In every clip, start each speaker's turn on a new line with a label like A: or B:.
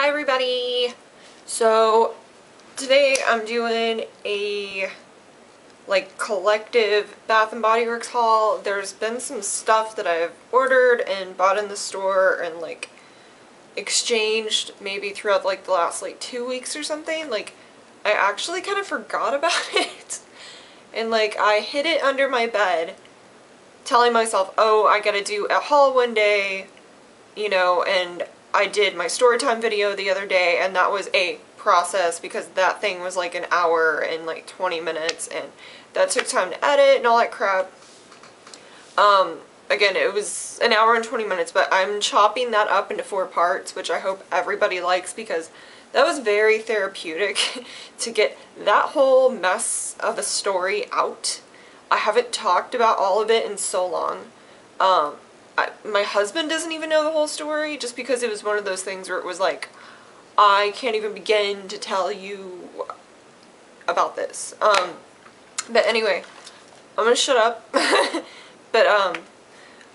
A: Hi everybody! So today I'm doing a like collective Bath and Body Works haul. There's been some stuff that I've ordered and bought in the store and like exchanged maybe throughout like the last like two weeks or something. Like I actually kind of forgot about it and like I hid it under my bed telling myself, oh, I gotta do a haul one day, you know, and I did my story time video the other day and that was a process because that thing was like an hour and like 20 minutes and that took time to edit and all that crap. Um, again, it was an hour and 20 minutes, but I'm chopping that up into four parts, which I hope everybody likes because that was very therapeutic to get that whole mess of a story out. I haven't talked about all of it in so long. Um, I, my husband doesn't even know the whole story just because it was one of those things where it was like, I can't even begin to tell you about this. Um, but anyway, I'm gonna shut up. but um,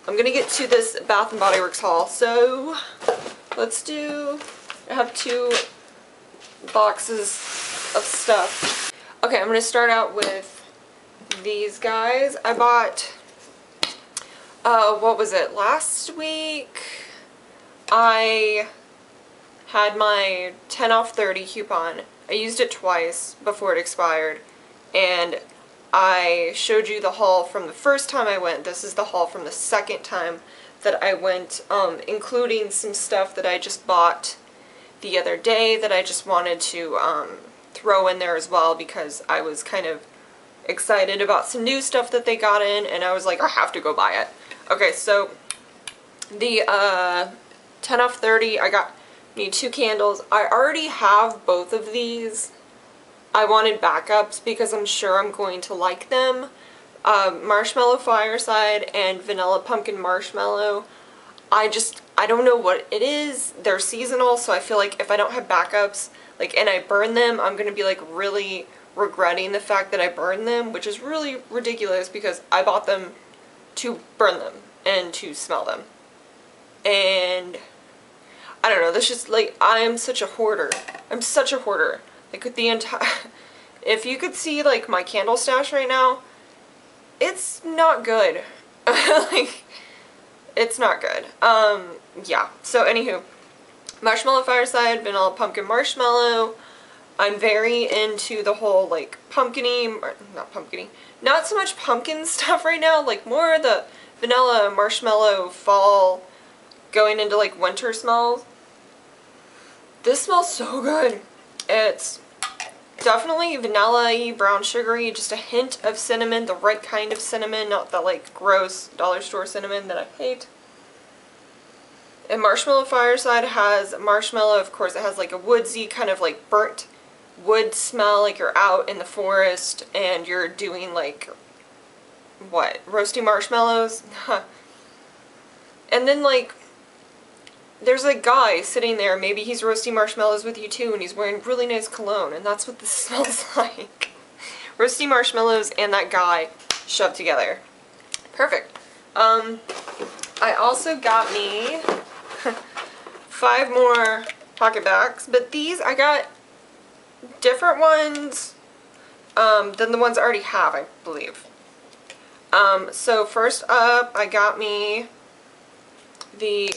A: I'm gonna get to this Bath and Body Works haul. So let's do. I have two boxes of stuff. Okay, I'm gonna start out with these guys. I bought uh, what was it, last week I had my 10 off 30 coupon. I used it twice before it expired and I showed you the haul from the first time I went. This is the haul from the second time that I went, um, including some stuff that I just bought the other day that I just wanted to um, throw in there as well because I was kind of excited about some new stuff that they got in and I was like, I have to go buy it. Okay, so the uh, 10 off 30, I got need two candles. I already have both of these. I wanted backups because I'm sure I'm going to like them. Uh, marshmallow Fireside and Vanilla Pumpkin Marshmallow. I just, I don't know what it is. They're seasonal, so I feel like if I don't have backups, like, and I burn them, I'm going to be, like, really regretting the fact that I burned them, which is really ridiculous because I bought them to burn them and to smell them. And I don't know, that's just like, I'm such a hoarder. I'm such a hoarder. Like the entire, if you could see like my candle stash right now, it's not good. like, it's not good. Um, yeah. So anywho, Marshmallow Fireside, Vanilla Pumpkin Marshmallow, I'm very into the whole like pumpkiny, not pumpkiny, not so much pumpkin stuff right now, like more of the vanilla marshmallow fall going into like winter smells. This smells so good. It's definitely vanilla-y, brown sugary, just a hint of cinnamon, the right kind of cinnamon, not the like gross dollar store cinnamon that I hate. And Marshmallow Fireside has marshmallow, of course it has like a woodsy kind of like burnt would smell like you're out in the forest and you're doing like what roasting marshmallows? And then like there's a guy sitting there maybe he's roasting marshmallows with you too and he's wearing really nice cologne and that's what this smells like. Roasting marshmallows and that guy shoved together. Perfect. Um I also got me five more PocketBacs but these I got different ones um, than the ones I already have, I believe. Um, so first up, I got me the,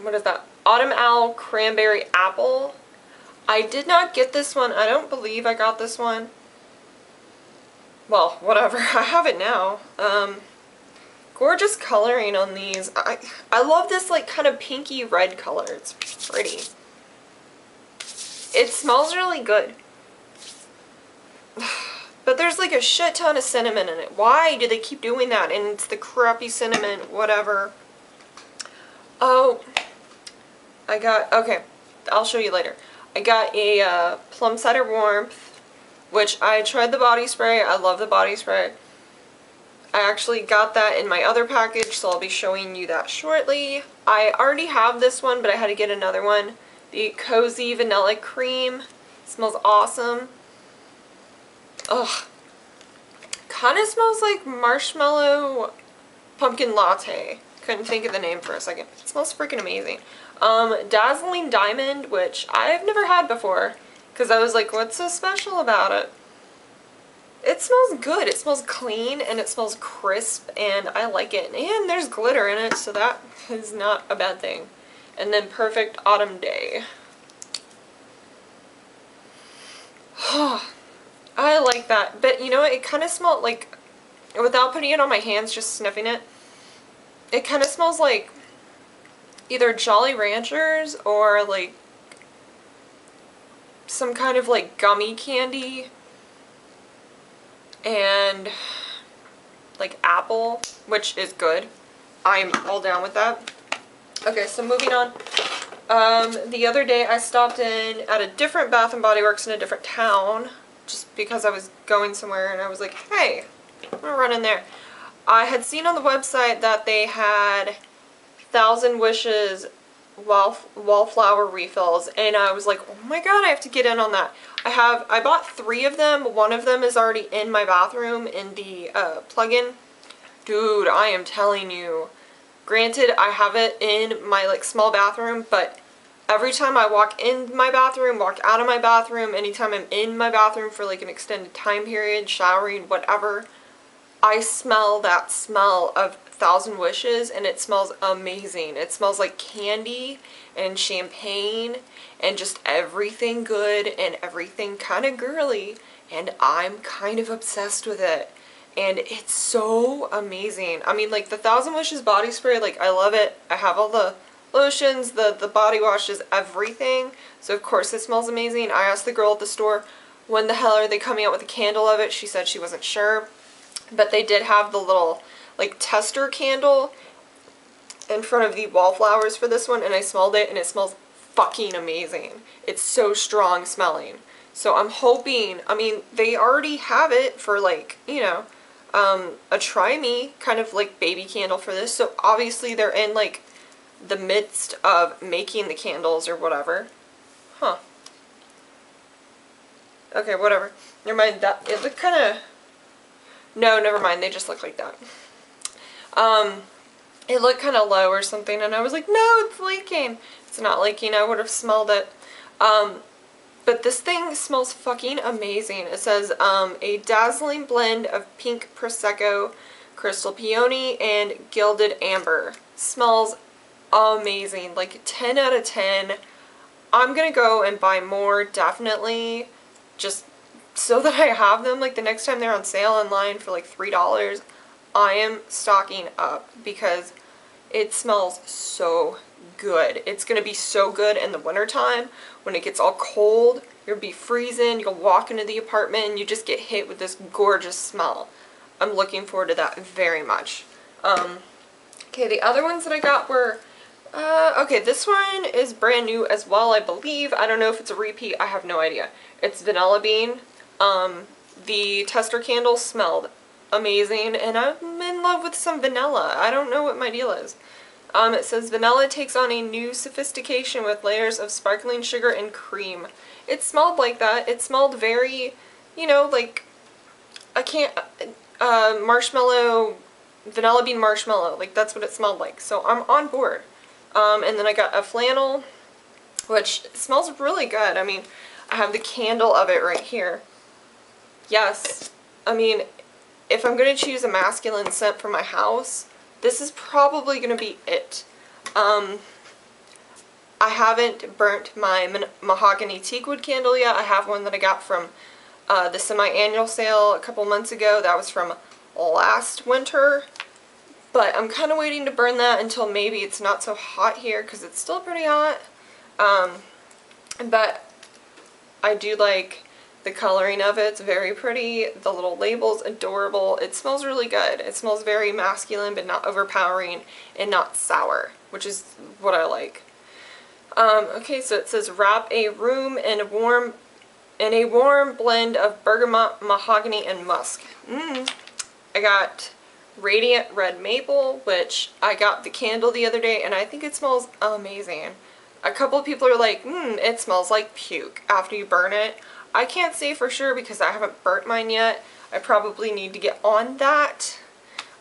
A: what is that? Autumn Owl Cranberry Apple. I did not get this one. I don't believe I got this one. Well, whatever. I have it now. Um, gorgeous coloring on these. I, I love this like kind of pinky red color. It's pretty. It smells really good. But there's like a shit ton of cinnamon in it. Why do they keep doing that? And it's the crappy cinnamon, whatever. Oh, I got, okay, I'll show you later. I got a uh, Plum Cider Warmth, which I tried the body spray. I love the body spray. I actually got that in my other package, so I'll be showing you that shortly. I already have this one, but I had to get another one the Cozy Vanilla Cream. smells awesome. Ugh. Kind of smells like marshmallow pumpkin latte. Couldn't think of the name for a second. It smells freaking amazing. Um, Dazzling Diamond, which I've never had before. Because I was like, what's so special about it? It smells good. It smells clean and it smells crisp and I like it. And there's glitter in it, so that is not a bad thing. And then Perfect Autumn Day. I like that. But you know? It kind of smelled like, without putting it on my hands, just sniffing it, it kind of smells like either Jolly Ranchers or like some kind of like gummy candy and like apple, which is good. I'm all down with that. Okay, so moving on. Um, the other day I stopped in at a different Bath & Body Works in a different town just because I was going somewhere and I was like, hey, I'm gonna run in there. I had seen on the website that they had Thousand Wishes wall, wallflower refills and I was like, oh my god, I have to get in on that. I have, I bought three of them. One of them is already in my bathroom in the uh, plug-in. Dude, I am telling you. Granted, I have it in my like small bathroom, but every time I walk in my bathroom, walk out of my bathroom, anytime I'm in my bathroom for like an extended time period, showering, whatever, I smell that smell of Thousand Wishes and it smells amazing. It smells like candy and champagne and just everything good and everything kind of girly and I'm kind of obsessed with it and it's so amazing. I mean like the Thousand Wishes body spray like I love it. I have all the lotions, the, the body washes, everything. So of course it smells amazing. I asked the girl at the store when the hell are they coming out with a candle of it. She said she wasn't sure. But they did have the little like tester candle in front of the wallflowers for this one and I smelled it and it smells fucking amazing. It's so strong smelling. So I'm hoping, I mean, they already have it for like, you know, um, a try me kind of like baby candle for this. So obviously they're in like the midst of making the candles or whatever. Huh. Okay, whatever. Never mind that. It looked kind of... No, never mind. They just look like that. Um, it looked kind of low or something, and I was like, no, it's leaking. It's not leaking. I would have smelled it. Um, but this thing smells fucking amazing. It says um, a dazzling blend of pink Prosecco, crystal peony, and gilded amber. Smells amazing. Like 10 out of 10. I'm going to go and buy more, definitely. Just so that I have them. Like the next time they're on sale online for like $3. I am stocking up because it smells so good. It's going to be so good in the wintertime when it gets all cold. You'll be freezing. You'll walk into the apartment and you just get hit with this gorgeous smell. I'm looking forward to that very much. Um, okay, the other ones that I got were, uh, okay, this one is brand new as well, I believe. I don't know if it's a repeat. I have no idea. It's Vanilla Bean. Um, the tester candle smelled amazing and I'm in love with some vanilla. I don't know what my deal is. Um, it says vanilla takes on a new sophistication with layers of sparkling sugar and cream. It smelled like that. It smelled very, you know, like, I can't, uh, marshmallow, vanilla bean marshmallow. Like, that's what it smelled like. So I'm on board. Um, and then I got a flannel, which smells really good. I mean, I have the candle of it right here. Yes. I mean, if I'm going to choose a masculine scent for my house, this is probably going to be it. Um, I haven't burnt my mahogany teakwood candle yet. I have one that I got from uh, the semi-annual sale a couple months ago. That was from last winter. But I'm kind of waiting to burn that until maybe it's not so hot here because it's still pretty hot. Um, but I do like the coloring of it's very pretty. The little label's adorable. It smells really good. It smells very masculine but not overpowering and not sour, which is what I like. Um, okay, so it says wrap a room in a warm in a warm blend of bergamot, mahogany, and musk. Mm. I got Radiant Red Maple, which I got the candle the other day, and I think it smells amazing. A couple of people are like, hmm, it smells like puke after you burn it. I can't say for sure because I haven't burnt mine yet. I probably need to get on that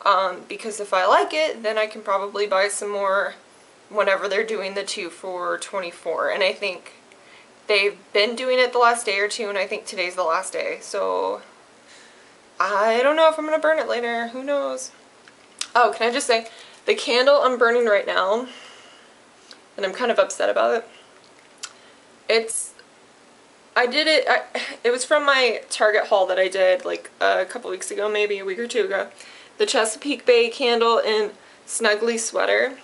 A: um, because if I like it, then I can probably buy some more whenever they're doing the two for 24. And I think they've been doing it the last day or two, and I think today's the last day. So I don't know if I'm going to burn it later. Who knows? Oh, can I just say, the candle I'm burning right now, and I'm kind of upset about it, it's, I did it, I, it was from my Target haul that I did like a couple weeks ago, maybe a week or two ago. The Chesapeake Bay candle in Snuggly Sweater.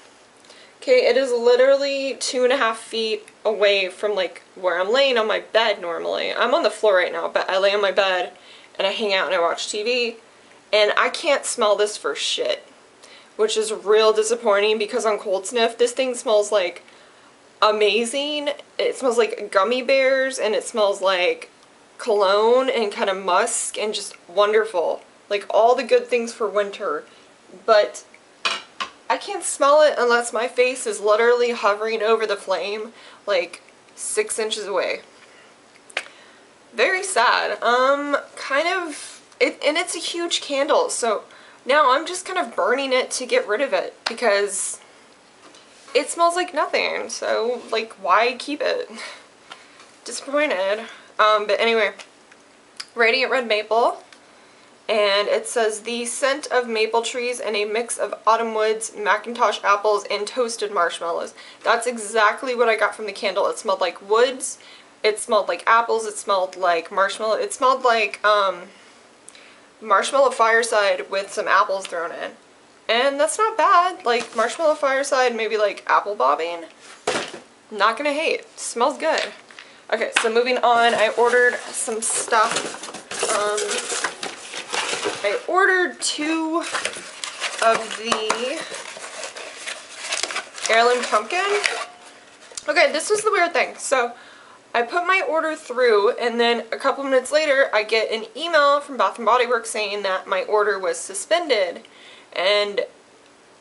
A: Okay, it is literally two and a half feet away from like where I'm laying on my bed normally. I'm on the floor right now, but I lay on my bed and I hang out and I watch TV and I can't smell this for shit. Which is real disappointing because on Cold Sniff, this thing smells like amazing. It smells like gummy bears and it smells like cologne and kind of musk and just wonderful. Like all the good things for winter. But I can't smell it unless my face is literally hovering over the flame like six inches away. Very sad. Um, kind of, it, and it's a huge candle, so now I'm just kind of burning it to get rid of it because it smells like nothing, so like why keep it? Disappointed. Um, but anyway, Radiant Red Maple and it says the scent of maple trees and a mix of autumn woods, McIntosh apples, and toasted marshmallows. That's exactly what I got from the candle. It smelled like woods, it smelled like apples, it smelled like marshmallow, it smelled like um, marshmallow fireside with some apples thrown in. And that's not bad. Like marshmallow fireside, maybe like apple bobbing. Not gonna hate. Smells good. Okay, so moving on, I ordered some stuff. Um, I ordered two of the heirloom pumpkin. Okay, this was the weird thing. So I put my order through and then a couple minutes later I get an email from Bath & Body Works saying that my order was suspended and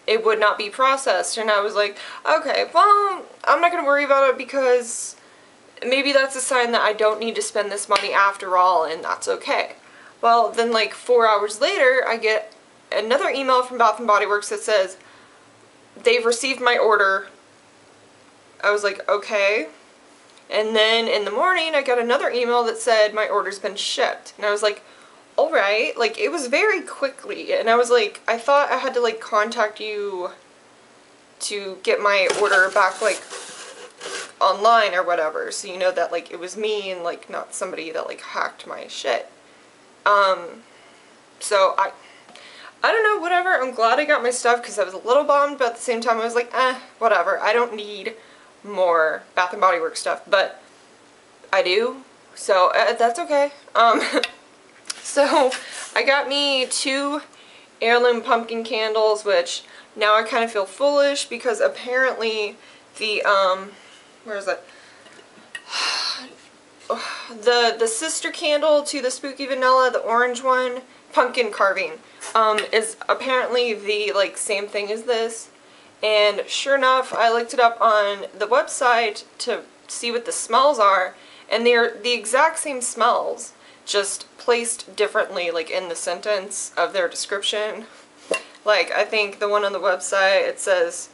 A: it would not be processed and I was like, okay, well, I'm not going to worry about it because maybe that's a sign that I don't need to spend this money after all and that's okay. Well, then like four hours later, I get another email from Bath & Body Works that says, they've received my order. I was like, okay. And then in the morning, I got another email that said my order's been shipped. And I was like, alright. Like, it was very quickly. And I was like, I thought I had to like contact you to get my order back like online or whatever. So you know that like it was me and like not somebody that like hacked my shit. Um, so I, I don't know, whatever. I'm glad I got my stuff because I was a little bummed, but at the same time I was like, eh, whatever. I don't need more Bath & Body Works stuff, but I do, so uh, that's okay. Um, so I got me two heirloom pumpkin candles, which now I kind of feel foolish because apparently the, um, where is it? the the sister candle to the spooky vanilla, the orange one, pumpkin carving, um, is apparently the like same thing as this. And sure enough, I looked it up on the website to see what the smells are, and they're the exact same smells, just placed differently, like in the sentence of their description. Like, I think the one on the website, it says,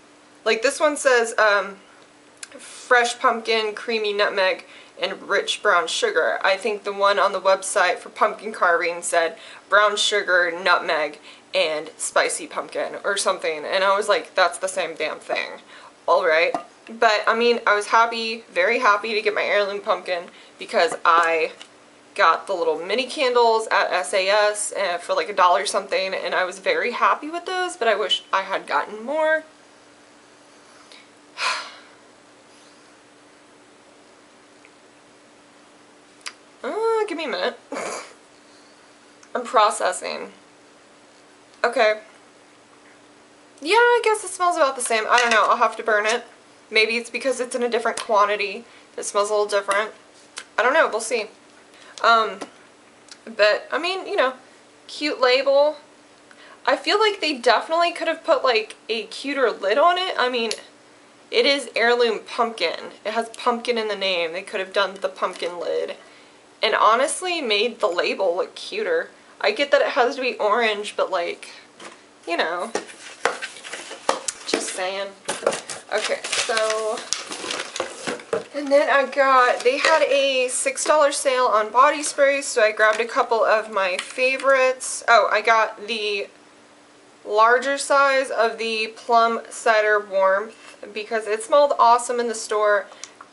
A: like this one says, um, fresh pumpkin, creamy nutmeg, and rich brown sugar. I think the one on the website for pumpkin carving said brown sugar, nutmeg, and spicy pumpkin or something. And I was like, that's the same damn thing. Alright. But, I mean, I was happy, very happy to get my heirloom pumpkin because I got the little mini candles at SAS uh, for like a dollar something and I was very happy with those, but I wish I had gotten more. give me a minute. I'm processing. Okay. Yeah, I guess it smells about the same. I don't know. I'll have to burn it. Maybe it's because it's in a different quantity. It smells a little different. I don't know. We'll see. Um, but, I mean, you know, cute label. I feel like they definitely could have put, like, a cuter lid on it. I mean, it is heirloom pumpkin. It has pumpkin in the name. They could have done the pumpkin lid and honestly made the label look cuter. I get that it has to be orange, but like, you know, just saying. Okay, so and then I got, they had a $6 sale on body sprays, so I grabbed a couple of my favorites. Oh, I got the larger size of the Plum Cider Warmth because it smelled awesome in the store.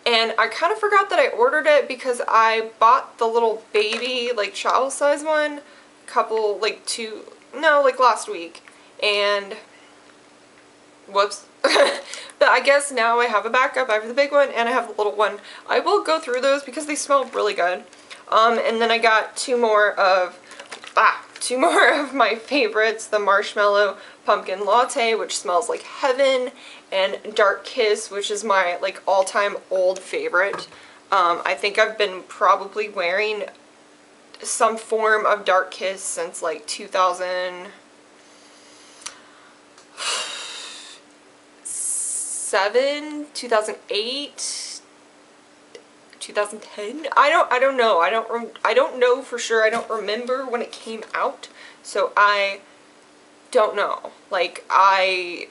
A: And I kind of forgot that I ordered it because I bought the little baby, like child size one, a couple, like two, no, like last week. And, whoops. but I guess now I have a backup. I have the big one and I have the little one. I will go through those because they smell really good. Um, and then I got two more of, ah, two more of my favorites. The Marshmallow Pumpkin Latte, which smells like heaven, and Dark Kiss, which is my like all-time old favorite. Um, I think I've been probably wearing some form of Dark Kiss since like 2000 2007, 2008, 2010. I don't I don't know. I don't I don't know for sure. I don't remember when it came out. So I don't know. Like I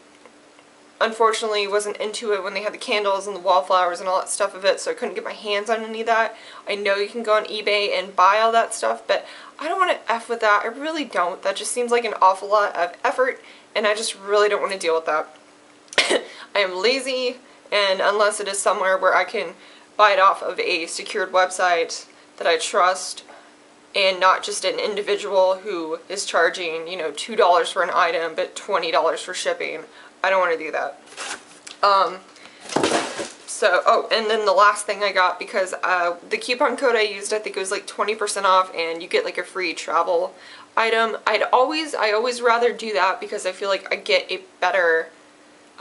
A: unfortunately wasn't into it when they had the candles and the wallflowers and all that stuff of it so I couldn't get my hands on any of that. I know you can go on eBay and buy all that stuff but I don't want to F with that. I really don't. That just seems like an awful lot of effort and I just really don't want to deal with that. I am lazy and unless it is somewhere where I can buy it off of a secured website that I trust and not just an individual who is charging, you know, $2 for an item but $20 for shipping. I don't want to do that. Um, so, oh, and then the last thing I got because uh, the coupon code I used, I think it was like 20% off and you get like a free travel item. I'd always, I always rather do that because I feel like I get a better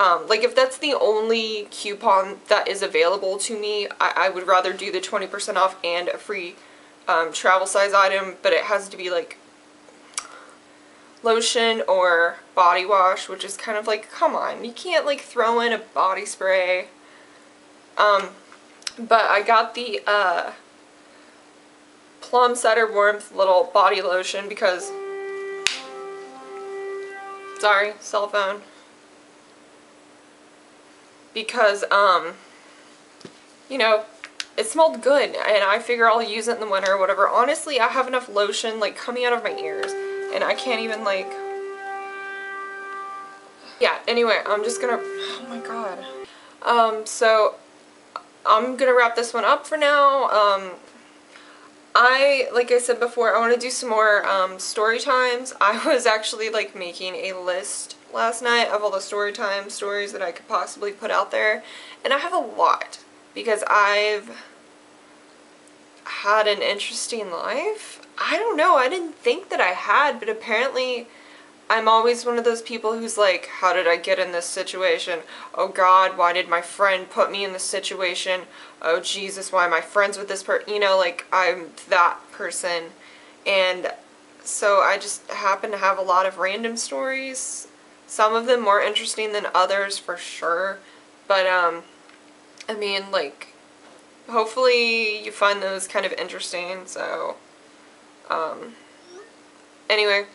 A: um, like if that's the only coupon that is available to me, I, I would rather do the 20% off and a free um, travel size item, but it has to be like lotion or body wash, which is kind of like, come on, you can't like throw in a body spray. Um, but I got the uh, Plum Cider Warmth little body lotion because, sorry, cell phone because, um, you know, it smelled good and I figure I'll use it in the winter or whatever. Honestly, I have enough lotion like coming out of my ears and I can't even like, yeah, anyway, I'm just gonna, oh my god. Um, so I'm gonna wrap this one up for now. Um, I, like I said before, I want to do some more um, story times. I was actually like making a list last night of all the story time stories that I could possibly put out there. And I have a lot because I've had an interesting life. I don't know, I didn't think that I had, but apparently I'm always one of those people who's like, how did I get in this situation? Oh God, why did my friend put me in this situation? Oh Jesus, why am I friends with this person? You know, like I'm that person. And so I just happen to have a lot of random stories some of them more interesting than others for sure. But, um, I mean, like, hopefully you find those kind of interesting. So, um, anyway,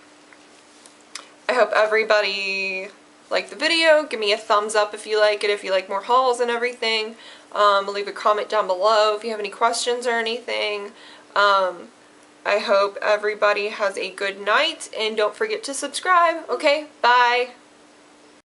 A: I hope everybody liked the video. Give me a thumbs up if you like it, if you like more hauls and everything. Um, leave a comment down below if you have any questions or anything. Um, I hope everybody has a good night and don't forget to subscribe. Okay, bye.